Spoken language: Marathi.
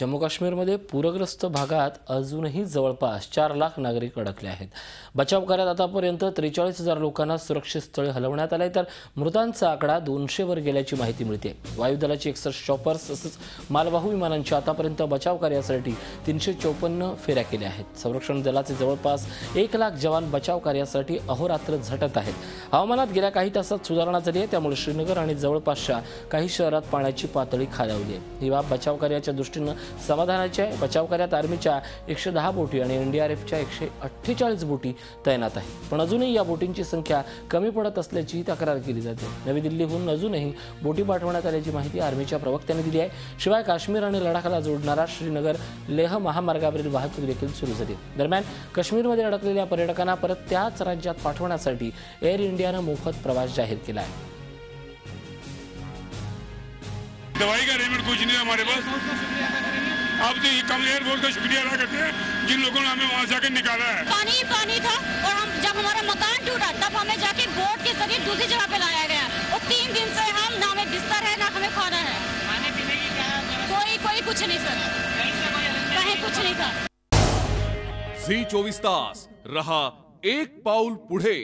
जम्मू काश्मीरमध्ये पूरग्रस्त भागात अजूनही जवळपास चार लाख नागरिक अडकले आहेत. बचाव कार्यात आतापर्यंत त्रेचाळीस हजार लोकांना सुरक्षित स्थळी हलवण्यात आले तर मृतांचा आकडा दोनशेवर गेल्याची माहिती मिळते. वायुदलाची एकसष्ट चॉपर्स तसंच मालवाहू विमानांची आतापर्यंत बचाव कार्यासाठी तीनशे चौपन्न फेऱ्या केल्या आहेत. संरक्षण दलाचे जवळपास एक लाख जवान बचाव कार्यासाठी अहोरात्र झटत आहेत. हवामानात गेल्या काही तासात सुधारणा झाली आहे त्यामुळे श्रीनगर आणि जवळपासच्या काही शहरात पाण्याची पातळी खालावली आहे. ही बाब बचाव कार्याच्या दृष्टीनं समाधानाच्या बचाव कार्यात आर्मीच्या एकशे दहा बोटी आणि एनडीआरएफच्या एकशे अठ्ठेचाळीस बोटी तैनात आहेत. पण अजूनही या बोटींची संख्या कमी पडत असल्याची तक्रार केली जाते. नवी दिल्लीहून अजूनही बोटी पाठवण्यात आल्याची माहिती आर्मीच्या प्रवक्त्याने दिली आहे. शिवाय काश्मीर आणि लडाखला जोडणारा श्रीनगर लेह महामार्गावरील वाहतूक देखील सुरू झाली. दरम्यान काश्मीरमध्ये अडकलेल्या पर्यटकांना परत त्याच राज्यात पाठवण्यासाठी एअर इंडियानं मोफत प्रवास जाहीर केला आहे. दवाई का रेमेड कुछ नहीं हमारे पास? आप तो ये कम एयरफोर्स का शुक्रिया अदा करते हैं जिन लोगों ने हमें वहाँ से आकर निकाला है। पानी ही पानी था और हम जब हमारा मकान टूटा तब हमें जाके बोट के ज़रिए दूसरी जगह पे लाया गया। और तीन दिन से हम ना हमें बिस्तर है ना हमें खाना है। खाने पीने की क्या कोई कोई कुछ नहीं सर। कहीं से कोई कहीं कुछ नहीं था। झी चोवीस तास रहा एक पाउल पुढे।